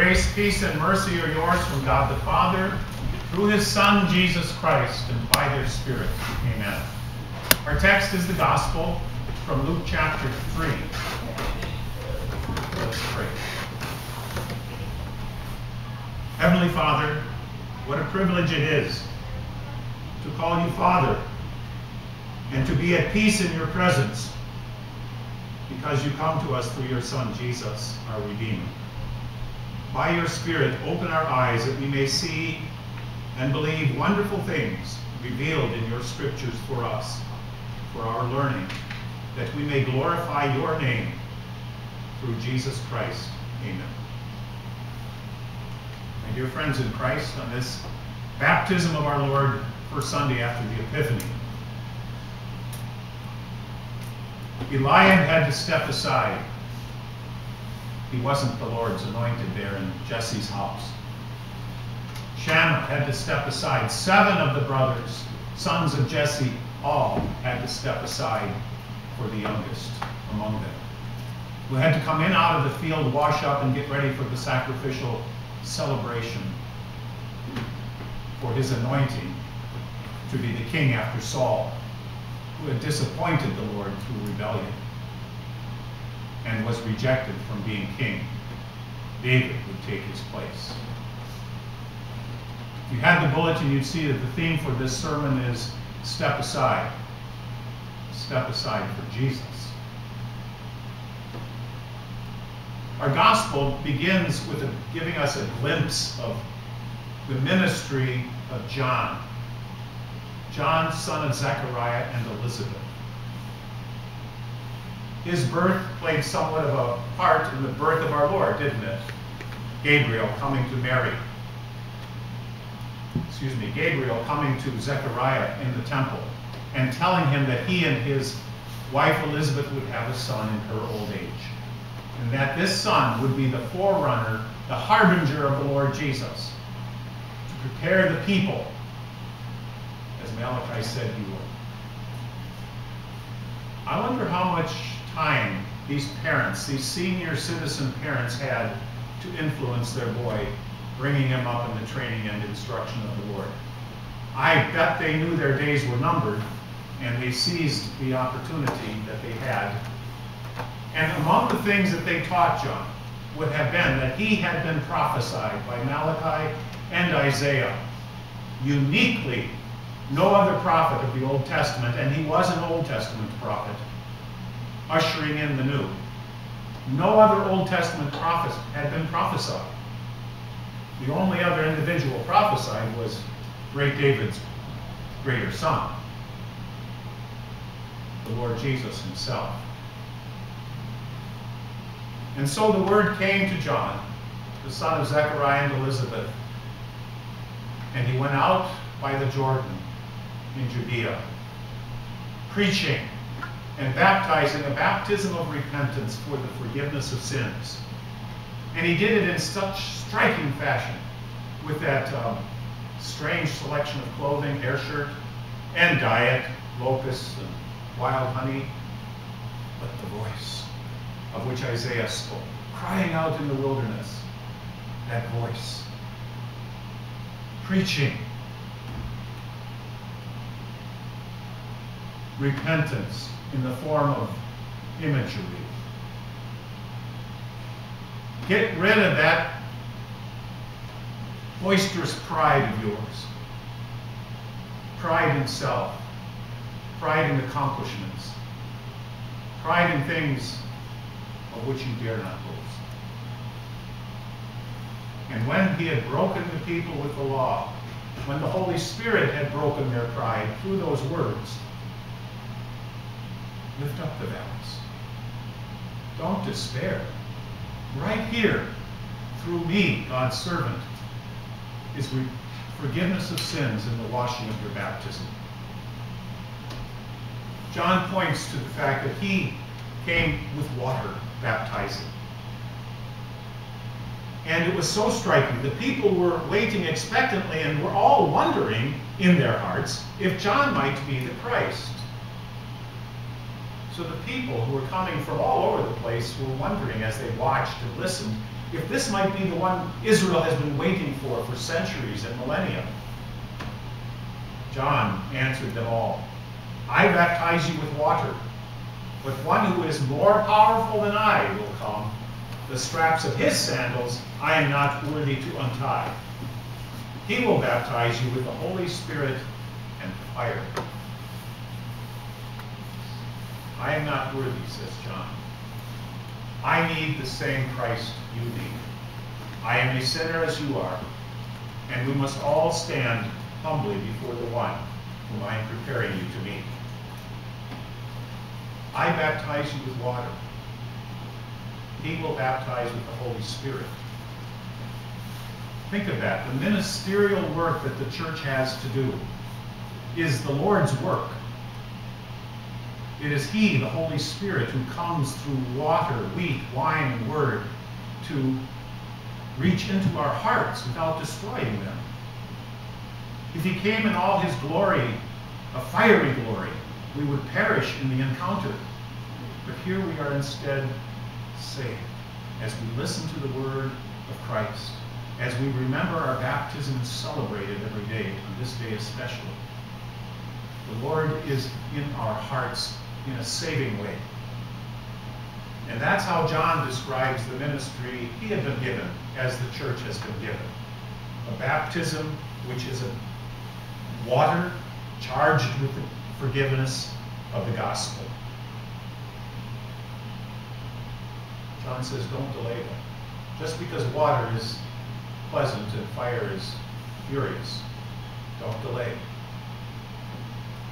Grace, peace, and mercy are yours from God the Father, through his Son, Jesus Christ, and by their Spirit. Amen. Our text is the Gospel from Luke chapter 3. Let's pray. Heavenly Father, what a privilege it is to call you Father and to be at peace in your presence because you come to us through your Son, Jesus, our Redeemer. By your Spirit, open our eyes that we may see and believe wonderful things revealed in your scriptures for us, for our learning, that we may glorify your name through Jesus Christ. Amen. My dear friends in Christ, on this baptism of our Lord, first Sunday after the Epiphany, Eliab had to step aside. He wasn't the Lord's anointed there in Jesse's house. Shammah had to step aside. Seven of the brothers, sons of Jesse, all had to step aside for the youngest among them, who had to come in out of the field, wash up, and get ready for the sacrificial celebration for his anointing to be the king after Saul who had disappointed the Lord through rebellion and was rejected from being king. David would take his place. If you had the bulletin, you'd see that the theme for this sermon is step aside. Step aside for Jesus. Our gospel begins with a, giving us a glimpse of the ministry of John John, son of Zechariah and Elizabeth. His birth played somewhat of a part in the birth of our Lord, didn't it? Gabriel coming to Mary. Excuse me, Gabriel coming to Zechariah in the temple and telling him that he and his wife Elizabeth would have a son in her old age. And that this son would be the forerunner, the harbinger of the Lord Jesus, to prepare the people as Malachi said he would. I wonder how much time these parents, these senior citizen parents, had to influence their boy, bringing him up in the training and instruction of the Lord. I bet they knew their days were numbered, and they seized the opportunity that they had. And among the things that they taught John would have been that he had been prophesied by Malachi and Isaiah uniquely no other prophet of the Old Testament, and he was an Old Testament prophet, ushering in the new. No other Old Testament prophet had been prophesied. The only other individual prophesied was great David's greater son, the Lord Jesus himself. And so the word came to John, the son of Zechariah and Elizabeth, and he went out by the Jordan in Judea, preaching and baptizing a baptism of repentance for the forgiveness of sins. And he did it in such striking fashion with that um, strange selection of clothing, hair shirt, and diet, locusts and wild honey, but the voice of which Isaiah spoke, crying out in the wilderness, that voice, preaching repentance in the form of imagery. Get rid of that boisterous pride of yours. Pride in self. Pride in accomplishments. Pride in things of which you dare not boast. And when he had broken the people with the law, when the Holy Spirit had broken their pride through those words, lift up the valleys. Don't despair. Right here, through me, God's servant, is forgiveness of sins in the washing of your baptism. John points to the fact that he came with water baptizing. And it was so striking. The people were waiting expectantly and were all wondering in their hearts if John might be the Christ. So the people who were coming from all over the place were wondering as they watched and listened, if this might be the one Israel has been waiting for for centuries and millennia. John answered them all, I baptize you with water, but one who is more powerful than I will come. The straps of his sandals I am not worthy to untie. He will baptize you with the Holy Spirit and fire. I am not worthy, says John. I need the same Christ you need. I am a sinner as you are, and we must all stand humbly before the one whom I am preparing you to meet. I baptize you with water. He will baptize with the Holy Spirit. Think of that. The ministerial work that the church has to do is the Lord's work. It is He, the Holy Spirit, who comes through water, wheat, wine, and word to reach into our hearts without destroying them. If He came in all His glory, a fiery glory, we would perish in the encounter. But here we are instead saved as we listen to the word of Christ, as we remember our baptism celebrated every day, on this day especially. The Lord is in our hearts in a saving way. And that's how John describes the ministry he had been given as the church has been given. A baptism which is a water charged with the forgiveness of the gospel. John says, don't delay them. Just because water is pleasant and fire is furious, don't delay.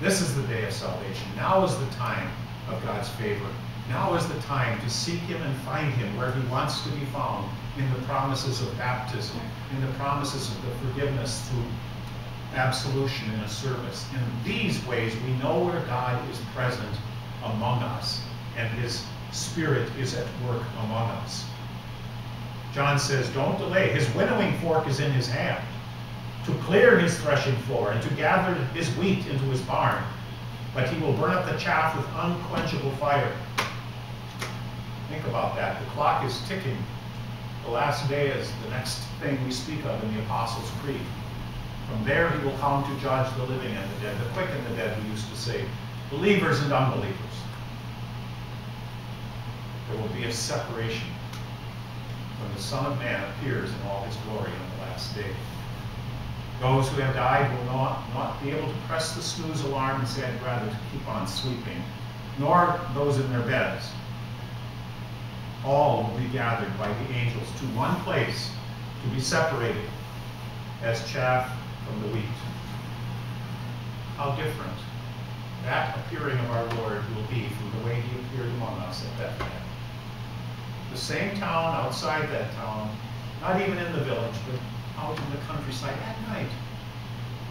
This is the day of salvation. Now is the time of God's favor. Now is the time to seek Him and find Him where He wants to be found in the promises of baptism, in the promises of the forgiveness through absolution in a service. In these ways, we know where God is present among us and His Spirit is at work among us. John says, Don't delay. His winnowing fork is in His hand to clear his threshing floor and to gather his wheat into his barn. But he will burn up the chaff with unquenchable fire. Think about that. The clock is ticking. The last day is the next thing we speak of in the Apostles' Creed. From there he will come to judge the living and the dead, the quick and the dead, we used to say, believers and unbelievers. There will be a separation when the Son of Man appears in all his glory on the last day. Those who have died will not, not be able to press the snooze alarm and say, I'd rather keep on sleeping, nor those in their beds. All will be gathered by the angels to one place to be separated as chaff from the wheat. How different that appearing of our Lord will be from the way he appeared among us at Bethlehem. The same town outside that town, not even in the village, but out in the countryside at night.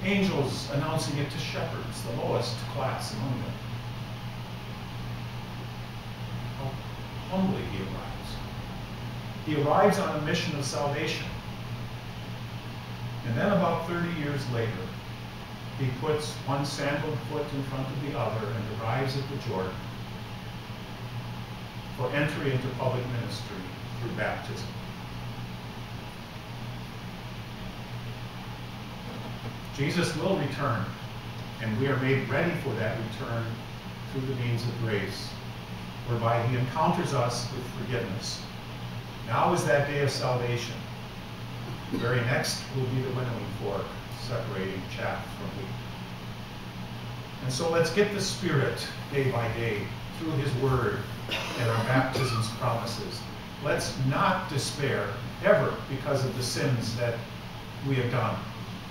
Angels announcing it to shepherds, the lowest class among them. How humbly he arrives. He arrives on a mission of salvation. And then about 30 years later, he puts one sandaled foot in front of the other and arrives at the Jordan for entry into public ministry through baptism. Jesus will return, and we are made ready for that return through the means of grace, whereby he encounters us with forgiveness. Now is that day of salvation. The very next will be the winnowing fork, separating chaff from wheat. And so let's get the Spirit day by day through his word and our baptism's promises. Let's not despair ever because of the sins that we have done,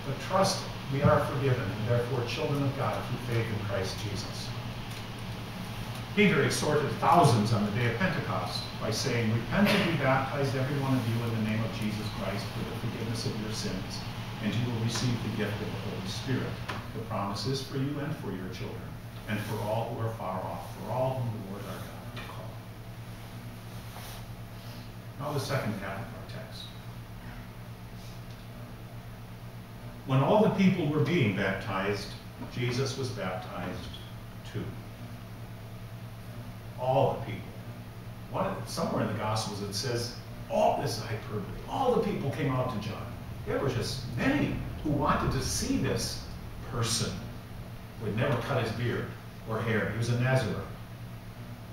but trust we are forgiven and therefore children of God through faith in Christ Jesus. Peter exhorted thousands on the day of Pentecost by saying, Repent and be baptized, every one of you, in the name of Jesus Christ for the forgiveness of your sins, and you will receive the gift of the Holy Spirit. The promise is for you and for your children, and for all who are far off, for all whom the Lord our God will call. Now the second half of our text. When all the people were being baptized, Jesus was baptized too. All the people. One, somewhere in the Gospels it says all this is hyperbole, all the people came out to John. There were just many who wanted to see this person who had never cut his beard or hair. He was a Nazarene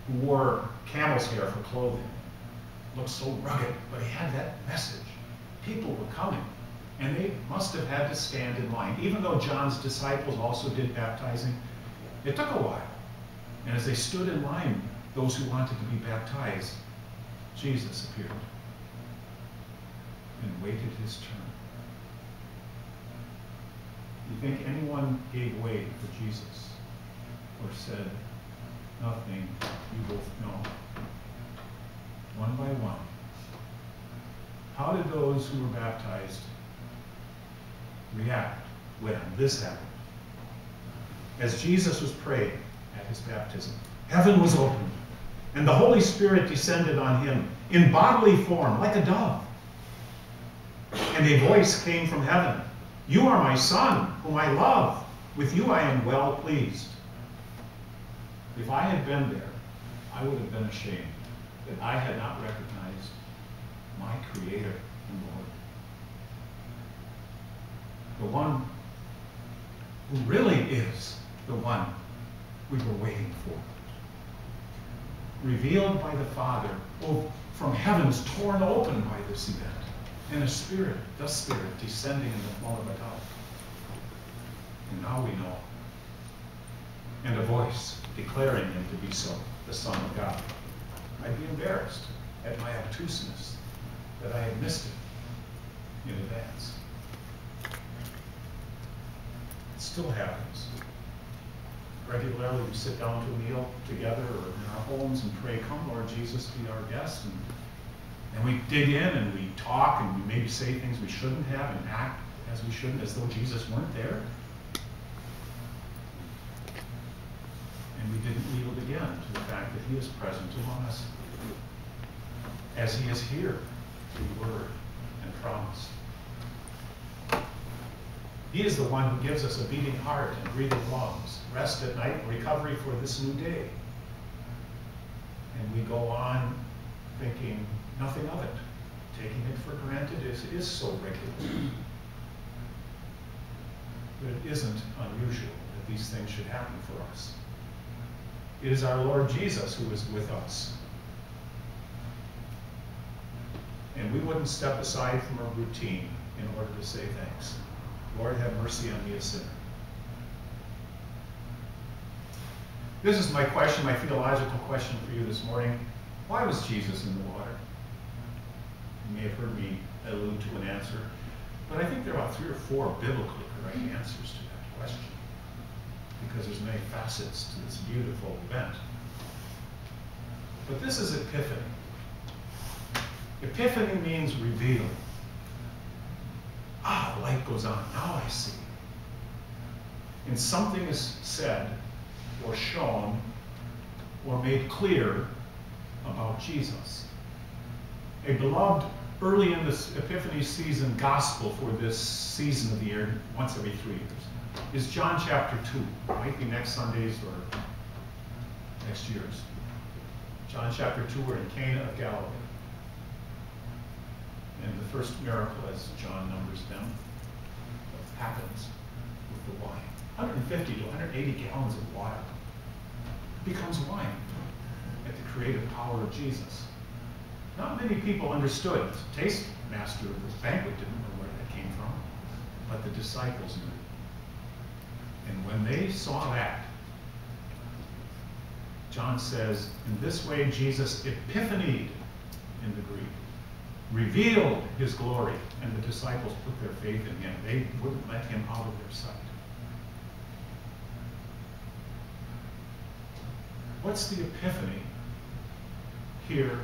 who wore camel's hair for clothing. Looked so rugged, but he had that message. People were coming, and they must have had to stand in line. Even though John's disciples also did baptizing, it took a while. And as they stood in line, those who wanted to be baptized, Jesus appeared and waited his turn. You think anyone gave way for Jesus or said, nothing, you both know? One by one. How did those who were baptized react when this happened? As Jesus was praying at his baptism, heaven was opened, and the Holy Spirit descended on him in bodily form, like a dove. And a voice came from heaven You are my Son, whom I love. With you I am well pleased. If I had been there, I would have been ashamed that I had not recognized my Creator and Lord. The one who really is the one we were waiting for. Revealed by the Father, oh, from heavens torn open by this event, and a spirit, the Spirit, descending in the form of a dove. And now we know. And a voice declaring him to be so, the Son of God. I'd be embarrassed at my obtuseness that I had missed it in advance. It still happens. Regularly, we sit down to a meal together or in our homes and pray, Come, Lord Jesus, be our guest. And, and we dig in and we talk and we maybe say things we shouldn't have and act as we shouldn't, as though Jesus weren't there. And we didn't yield again to the fact that He is present among us as He is here through word and promise. He is the one who gives us a beating heart and breathing lungs, rest at night, and recovery for this new day. And we go on thinking nothing of it, taking it for granted as it is so regular. But it isn't unusual that these things should happen for us. It is our Lord Jesus who is with us. And we wouldn't step aside from a routine in order to say thanks. Lord, have mercy on me, a sinner. This is my question, my theological question for you this morning. Why was Jesus in the water? You may have heard me allude to an answer, but I think there are about three or four biblically correct answers to that question because there's many facets to this beautiful event. But this is Epiphany. Epiphany means reveal. Ah, light goes on. Now I see. And something is said or shown or made clear about Jesus. A beloved early in this Epiphany season gospel for this season of the year, once every three years, is John chapter 2. It might be next Sunday's or next year's. John chapter 2, we're in Cana of Galilee. And the first miracle, as John numbers them, happens with the wine. 150 to 180 gallons of water becomes wine at the creative power of Jesus. Not many people understood. The taste master of the banquet didn't know where that came from, but the disciples knew. And when they saw that, John says, in this way Jesus epiphanied in the Greek, revealed his glory, and the disciples put their faith in him. They wouldn't let him out of their sight. What's the epiphany here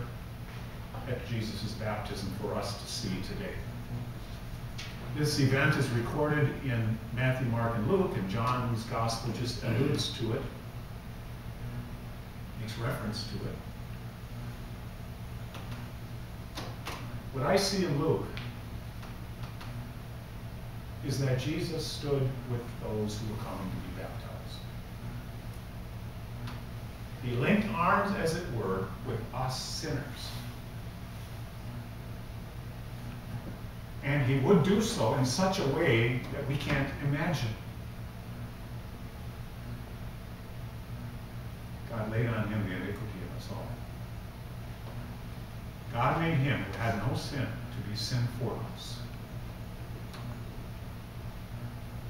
at Jesus' baptism for us to see today? This event is recorded in Matthew, Mark, and Luke, and John's gospel just alludes to it, makes reference to it. What I see in Luke is that Jesus stood with those who were coming to be baptized. He linked arms, as it were, with us sinners. And he would do so in such a way that we can't imagine. God laid on him the iniquity of us all. God made him who had no sin to be sin for us.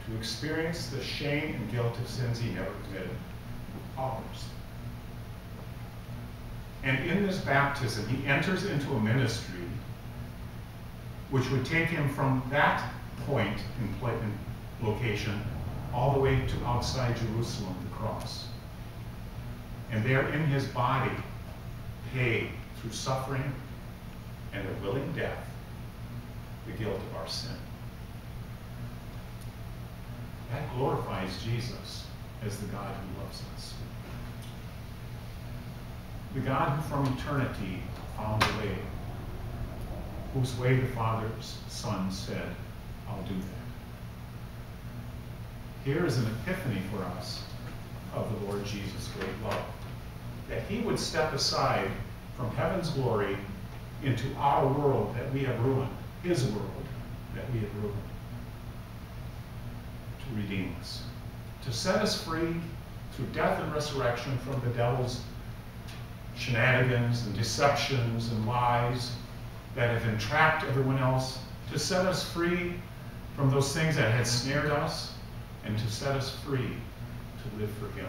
To experience the shame and guilt of sins he never committed. Ours. And in this baptism, he enters into a ministry which would take him from that point in, location all the way to outside Jerusalem, the cross. And there in his body, pay through suffering and a willing death the guilt of our sin. That glorifies Jesus as the God who loves us. The God who from eternity found a way whose way the Father's Son said, I'll do that. Here is an epiphany for us of the Lord Jesus' great love. That he would step aside from heaven's glory into our world that we have ruined, his world that we have ruined, to redeem us, to set us free through death and resurrection from the devil's shenanigans and deceptions and lies that have entrapped everyone else, to set us free from those things that had snared us, and to set us free to live for Him.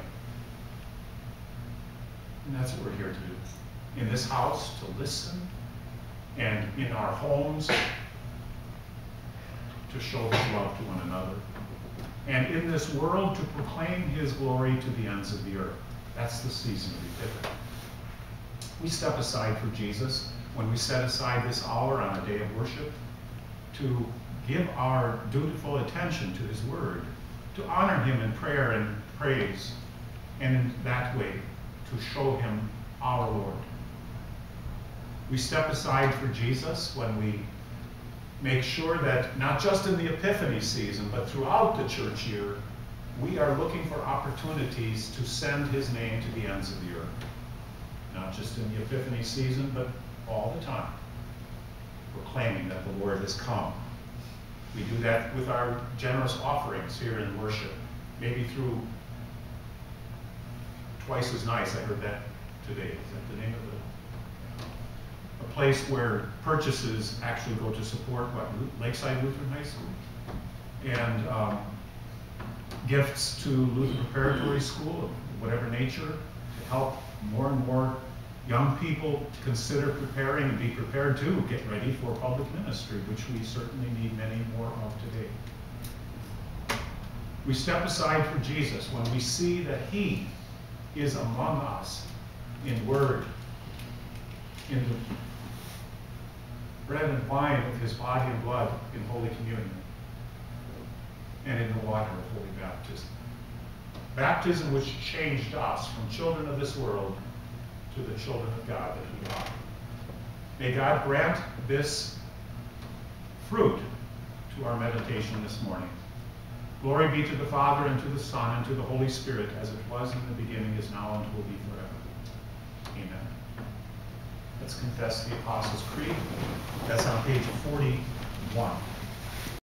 And that's what we're here to do. In this house, to listen, and in our homes, to show His love to one another. And in this world, to proclaim His glory to the ends of the earth. That's the season of Epiphany. We step aside for Jesus when we set aside this hour on a day of worship to give our dutiful attention to his word, to honor him in prayer and praise, and in that way to show him our Lord. We step aside for Jesus when we make sure that not just in the Epiphany season, but throughout the church year, we are looking for opportunities to send his name to the ends of the earth. Not just in the Epiphany season, but all the time, proclaiming that the Lord has come. We do that with our generous offerings here in worship, maybe through Twice as Nice, I heard that today. Is that the name of the, a place where purchases actually go to support what, Lakeside Lutheran High School? And um, gifts to Lutheran Preparatory School of whatever nature to help more and more young people consider preparing and be prepared to get ready for public ministry, which we certainly need many more of today. We step aside for Jesus when we see that he is among us in word, in the bread and wine of his body and blood in Holy Communion, and in the water of Holy Baptism. Baptism which changed us from children of this world to the children of God that we are. May God grant this fruit to our meditation this morning. Glory be to the Father, and to the Son, and to the Holy Spirit, as it was in the beginning, is now, and will be forever. Let's confess the Apostles' Creed. That's on page 41.